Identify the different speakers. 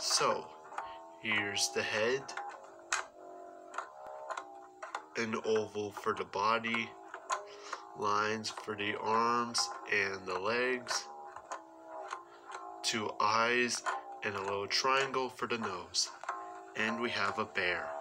Speaker 1: So, here's the head, an oval for the body, lines for the arms and the legs, two eyes, and a little triangle for the nose. And we have a bear.